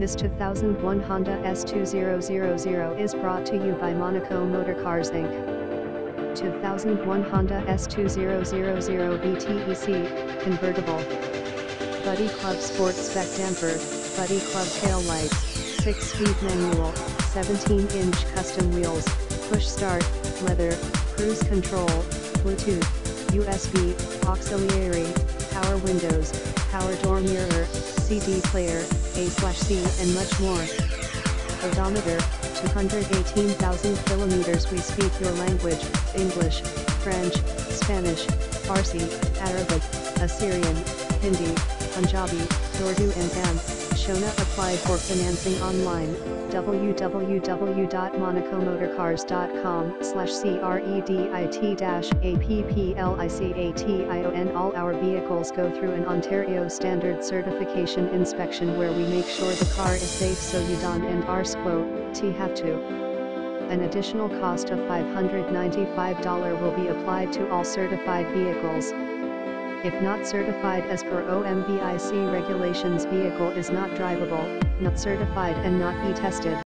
This 2001 Honda S2000 is brought to you by Monaco Motorcars Inc. 2001 Honda S2000 VTEC, convertible. Buddy Club Sport Spec Damper, Buddy Club tail lights, 6-speed manual, 17-inch custom wheels, push start, leather, cruise control, Bluetooth, USB, auxiliary, power windows, power door mirror, CD player, A/C and much more. Odometer, 218,000 kilometers we speak your language, English, French, Spanish, Farsi, Arabic, Assyrian, Hindi, Punjabi, Urdu and Am, Shona applied for financing online, www.monacomotorcars.com slash credit-applicatio All our vehicles go through an Ontario standard certification inspection where we make sure the car is safe so you don't and ours quote, T have to. An additional cost of $595 will be applied to all certified vehicles. If not certified as per OMVIC regulations vehicle is not drivable, not certified and not be tested.